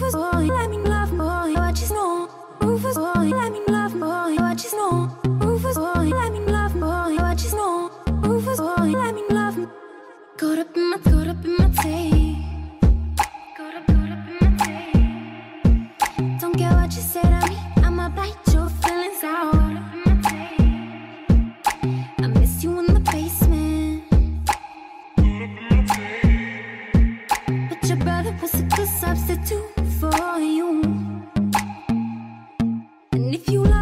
Rufus boy, let me love boy, what you know. Rufus boy, let me love boy, what you know. Rufus boy, let me love boy, what you know. Rufus boy, let me love. Caught up And if you love